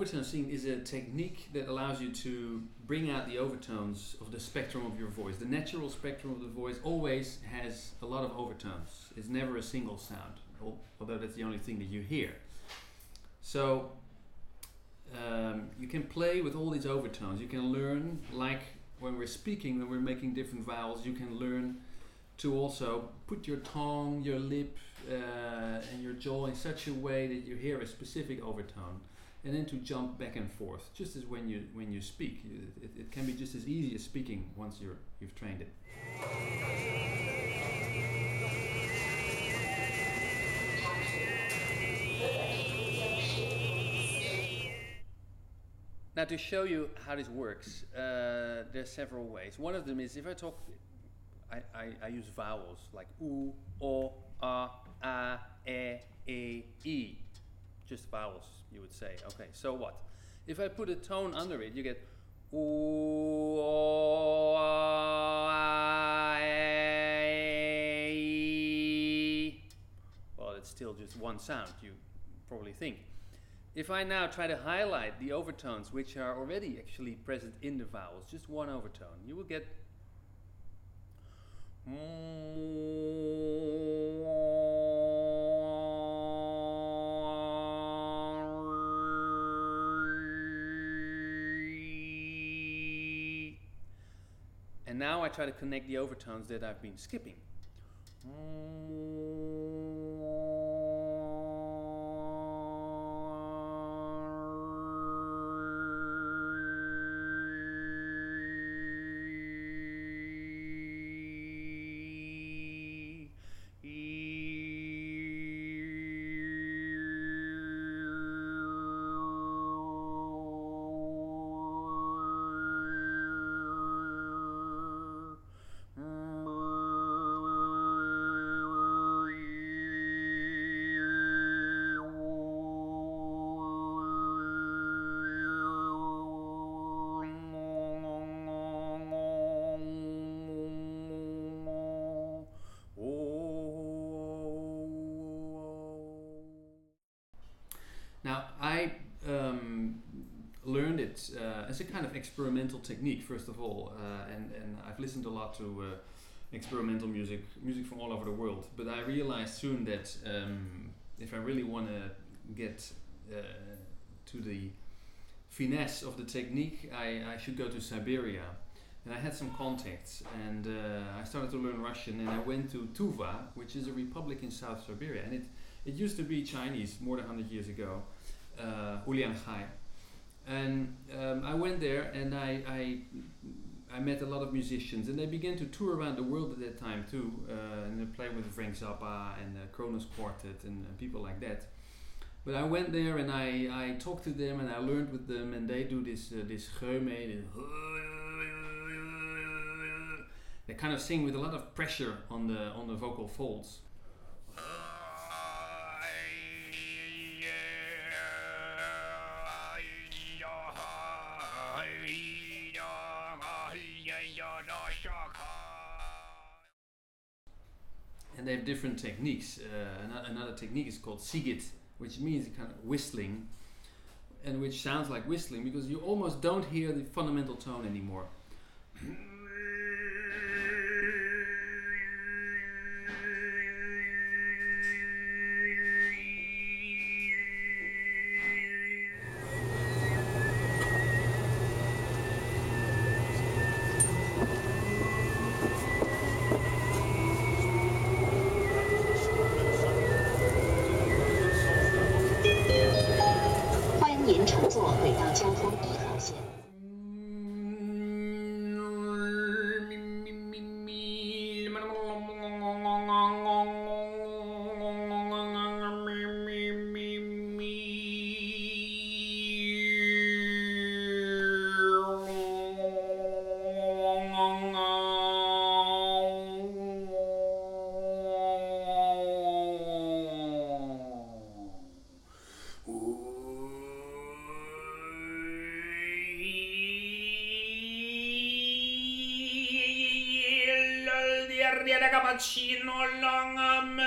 overtone singing is a technique that allows you to bring out the overtones of the spectrum of your voice. The natural spectrum of the voice always has a lot of overtones. It's never a single sound, al- although that's the only thing that you hear. So um, you can play with all these overtones. You can learn, like when we're speaking, when we're making different vowels, you can learn to also put your tongue, your lip, uh, and your jaw in such a way that you hear a specific overtone and then to jump back and forth, just as when you when you speak. It, it, can be just as easy as speaking once you're you've trained it. Now to show you how this works, uh, there's several ways. One of them is if I talk, I, I, I use vowels like oo, o, a, a, e, e, e just vowels, you would say. Okay, so what? If I put a tone under it, you get. Well, it's still just one sound, you probably think. If I now try to highlight the overtones which are already actually present in the vowels, just one overtone, you will get And now I try to connect the overtones that I've been skipping. Now, I um, learned it uh, as a kind of experimental technique, first of all, uh, and, and I've listened a lot to uh, experimental music, music from all over the world. But I realized soon that um, if I really want to get uh, to the finesse of the technique, I, I should go to Siberia. And I had some contacts, and uh, I started to learn Russian, and I went to Tuva, which is a republic in South Siberia, and it it used to be Chinese more than 100 years ago, uh. And um, I went there and I, I, I met a lot of musicians and they began to tour around the world at that time too. Uh, and they played with Frank Zappa and the Kronos Quartet and, and people like that. But I went there and I, I talked to them and I learned with them and they do this uh, this khoomei, this they kind of sing with a lot of pressure on the on the vocal folds. And they have different techniques. Uh, ano- another technique is called sygyt, which means kind of whistling, and which sounds like whistling because you almost don't hear the fundamental tone anymore. “轨道交通。Irja da Cappuccino Long